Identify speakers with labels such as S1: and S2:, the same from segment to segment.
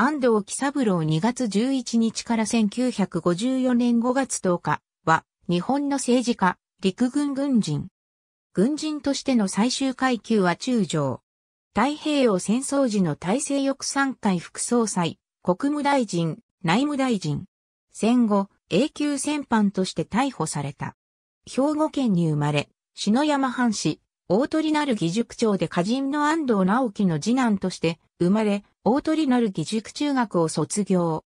S1: 安藤喜三郎2月11日から1954年5月10日は、日本の政治家、陸軍軍人。軍人としての最終階級は中将。太平洋戦争時の大西翼3会副総裁、国務大臣、内務大臣。戦後、永久戦犯として逮捕された。兵庫県に生まれ、篠山藩士、大鳥なる義塾長で歌人の安藤直樹の次男として生まれ、大鳥なる義塾中学を卒業。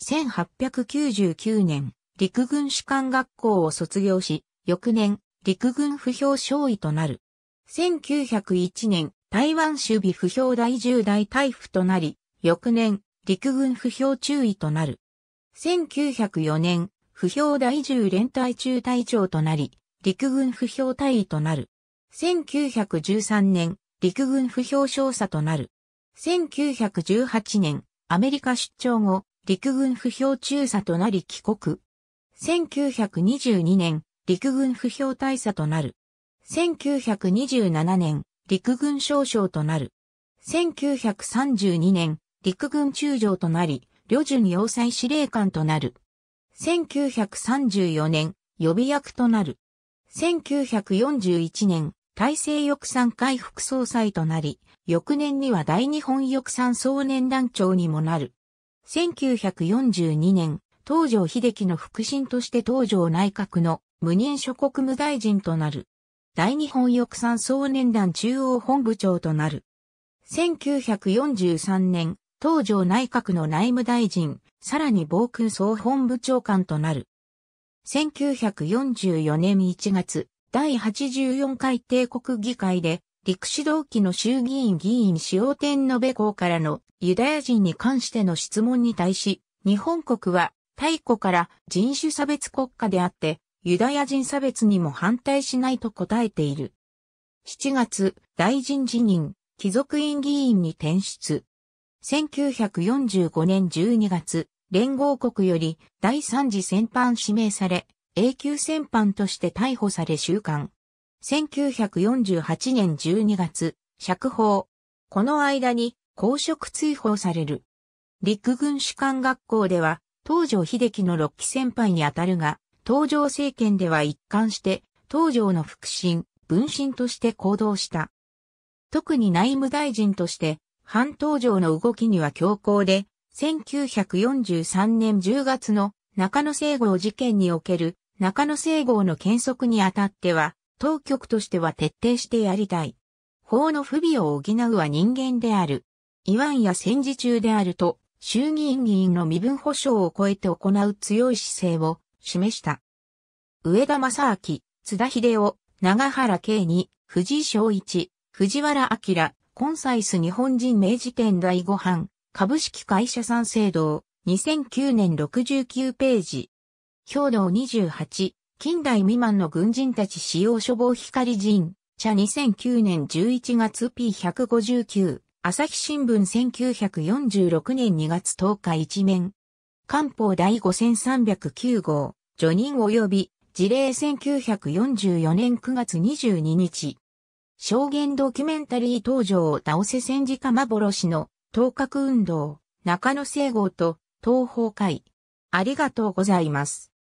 S1: 1899年、陸軍士官学校を卒業し、翌年、陸軍不評少尉となる。1901年、台湾守備不評第10代大夫となり、翌年、陸軍不評中尉となる。1904年、不評第10連隊中隊長となり、陸軍不評隊尉となる。1913年、陸軍不評少佐となる。1918年、アメリカ出張後、陸軍不評中佐となり帰国。1922年、陸軍不評大佐となる。1927年、陸軍少将となる。1932年、陸軍中将となり、旅順要塞司令官となる。1934年、予備役となる。1941年、大西翼産回副総裁となり、翌年には大日本翼産総年団長にもなる。1942年、東条秀樹の腹心として東条内閣の無任諸国務大臣となる。大日本翼産総年団中央本部長となる。1943年、東条内閣の内務大臣、さらに防空総本部長官となる。1944年1月、第84回帝国議会で、陸士同期の衆議院議員塩天延子からのユダヤ人に関しての質問に対し、日本国は太古から人種差別国家であって、ユダヤ人差別にも反対しないと答えている。7月、大臣辞任、貴族院議員に転出。1945年12月、連合国より第三次戦犯指名され、永久戦犯として逮捕され収監。1948年12月、釈放。この間に公職追放される。陸軍士官学校では、東条秀樹の六期先輩にあたるが、東条政権では一貫して、東条の腹心、分身として行動した。特に内務大臣として、反東条の動きには強硬で、1943年10月の中野西郷事件における中野西郷の検測にあたっては、当局としては徹底してやりたい。法の不備を補うは人間である。イワンや戦時中であると、衆議院議員の身分保障を超えて行う強い姿勢を示した。上田正明、津田秀夫、長原慶に、藤井正一、藤原明、コンサイス日本人明治店第5版、株式会社三制度、2009年69ページ。兵道28、近代未満の軍人たち使用処方光人、茶2009年11月 P159、朝日新聞1946年2月10日一面。官報第5309号、除任及び、事例1944年9月22日。証言ドキュメンタリー登場を倒せ戦時下幻の、頭角運動、中野聖号と、東方会。ありがとうございます。